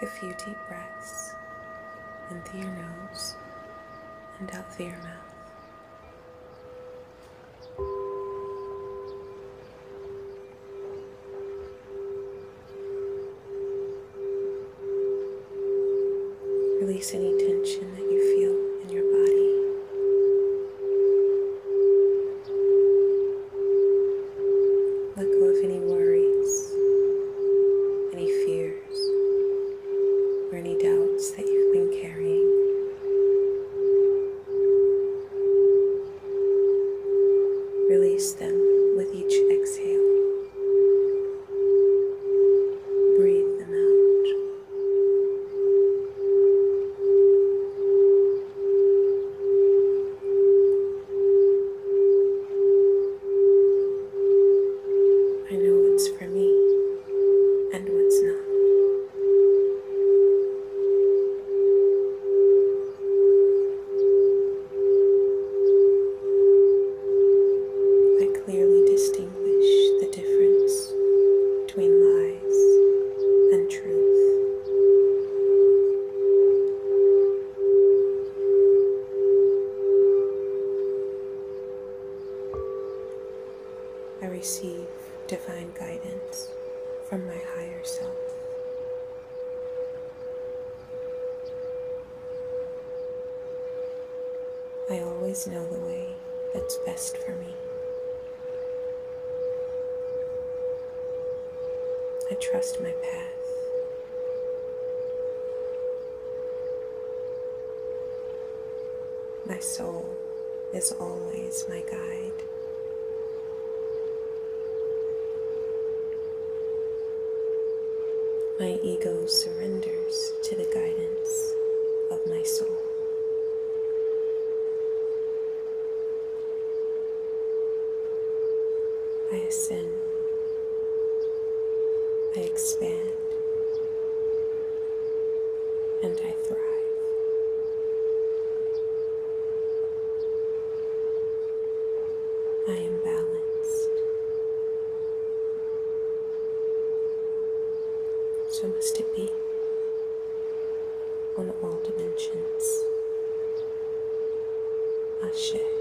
Take a few deep breaths in through your nose and out through your mouth. Release any tension that you feel receive divine guidance from my higher self. I always know the way that's best for me. I trust my path. My soul is always my guide. My ego surrenders to the guidance of my soul. I ascend. I expand. And I thrive. So must it be on all dimensions. Ashe.